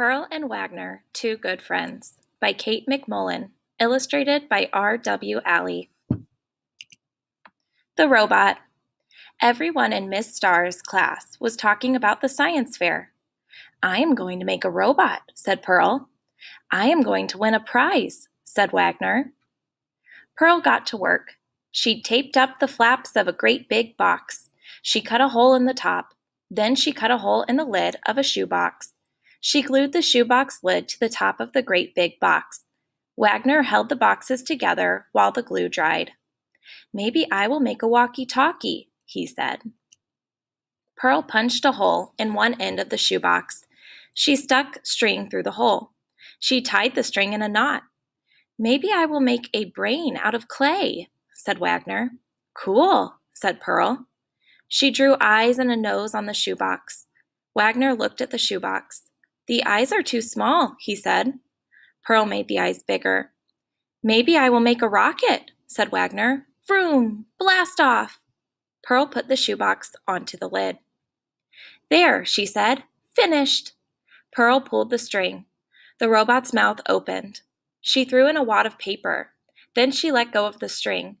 Pearl and Wagner, Two Good Friends by Kate McMullan, illustrated by R. W. Alley. The Robot. Everyone in Miss Starr's class was talking about the science fair. I am going to make a robot, said Pearl. I am going to win a prize, said Wagner. Pearl got to work. She taped up the flaps of a great big box. She cut a hole in the top. Then she cut a hole in the lid of a shoebox. She glued the shoebox lid to the top of the great big box. Wagner held the boxes together while the glue dried. Maybe I will make a walkie talkie, he said. Pearl punched a hole in one end of the shoebox. She stuck string through the hole. She tied the string in a knot. Maybe I will make a brain out of clay, said Wagner. Cool, said Pearl. She drew eyes and a nose on the shoebox. Wagner looked at the shoebox. The eyes are too small, he said. Pearl made the eyes bigger. Maybe I will make a rocket, said Wagner. Vroom! Blast off! Pearl put the shoebox onto the lid. There, she said. Finished! Pearl pulled the string. The robot's mouth opened. She threw in a wad of paper. Then she let go of the string.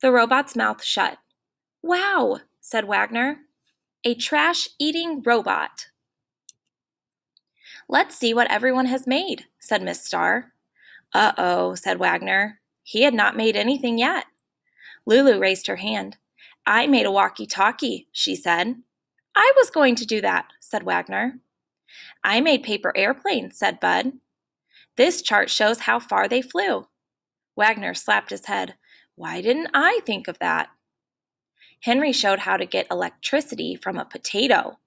The robot's mouth shut. Wow, said Wagner. A trash eating robot. Let's see what everyone has made, said Miss Starr. Uh oh, said Wagner. He had not made anything yet. Lulu raised her hand. I made a walkie talkie, she said. I was going to do that, said Wagner. I made paper airplanes, said Bud. This chart shows how far they flew. Wagner slapped his head. Why didn't I think of that? Henry showed how to get electricity from a potato.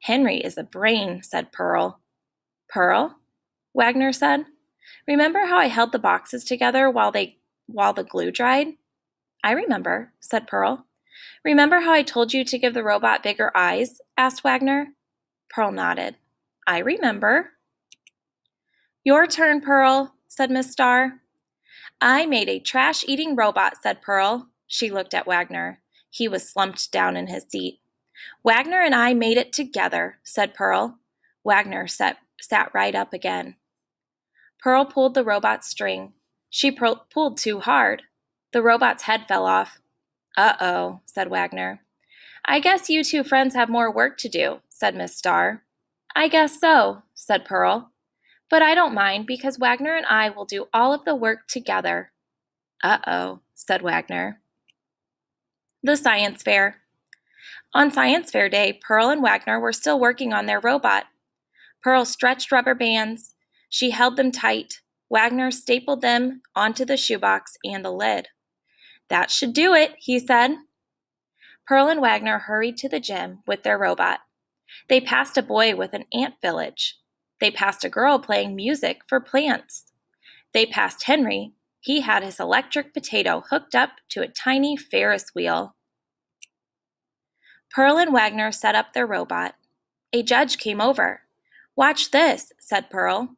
Henry is a brain, said Pearl. Pearl? Wagner said. Remember how I held the boxes together while they while the glue dried? I remember, said Pearl. Remember how I told you to give the robot bigger eyes? asked Wagner. Pearl nodded. I remember. Your turn, Pearl, said Miss Starr. I made a trash eating robot, said Pearl. She looked at Wagner. He was slumped down in his seat. Wagner and I made it together, said Pearl. Wagner sat sat right up again. Pearl pulled the robot's string. She pulled too hard. The robot's head fell off. Uh oh, said Wagner. I guess you two friends have more work to do, said Miss Starr. I guess so, said Pearl. But I don't mind because Wagner and I will do all of the work together. Uh oh, said Wagner. The Science Fair. On Science Fair Day, Pearl and Wagner were still working on their robot. Pearl stretched rubber bands. She held them tight. Wagner stapled them onto the shoebox and the lid. That should do it, he said. Pearl and Wagner hurried to the gym with their robot. They passed a boy with an ant village. They passed a girl playing music for plants. They passed Henry. He had his electric potato hooked up to a tiny Ferris wheel. Pearl and Wagner set up their robot. A judge came over. Watch this, said Pearl.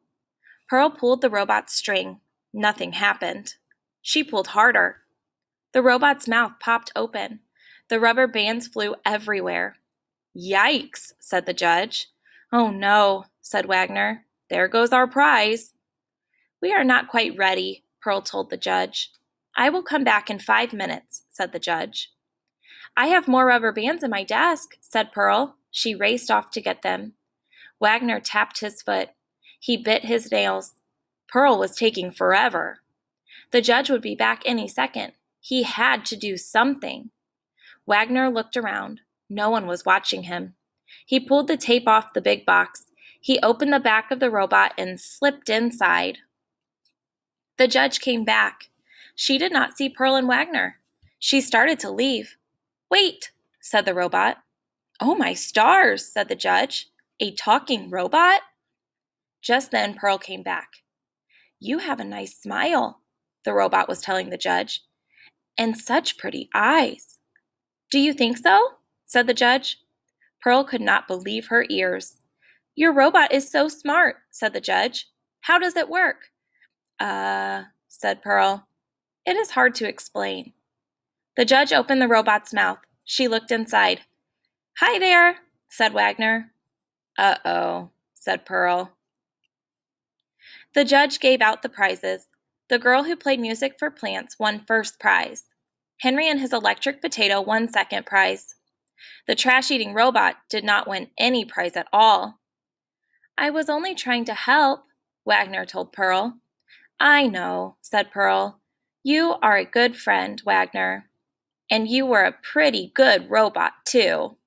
Pearl pulled the robot's string. Nothing happened. She pulled harder. The robot's mouth popped open. The rubber bands flew everywhere. Yikes, said the judge. Oh no, said Wagner. There goes our prize. We are not quite ready, Pearl told the judge. I will come back in five minutes, said the judge. I have more rubber bands in my desk, said Pearl. She raced off to get them. Wagner tapped his foot. He bit his nails. Pearl was taking forever. The judge would be back any second. He had to do something. Wagner looked around. No one was watching him. He pulled the tape off the big box. He opened the back of the robot and slipped inside. The judge came back. She did not see Pearl and Wagner. She started to leave. Wait, said the robot. Oh, my stars, said the judge. A talking robot? Just then, Pearl came back. You have a nice smile, the robot was telling the judge, and such pretty eyes. Do you think so? said the judge. Pearl could not believe her ears. Your robot is so smart, said the judge. How does it work? Uh, said Pearl. It is hard to explain. The judge opened the robot's mouth. She looked inside. Hi there, said Wagner. Uh oh, said Pearl. The judge gave out the prizes. The girl who played music for plants won first prize. Henry and his electric potato won second prize. The trash eating robot did not win any prize at all. I was only trying to help, Wagner told Pearl. I know, said Pearl. You are a good friend, Wagner. And you were a pretty good robot, too.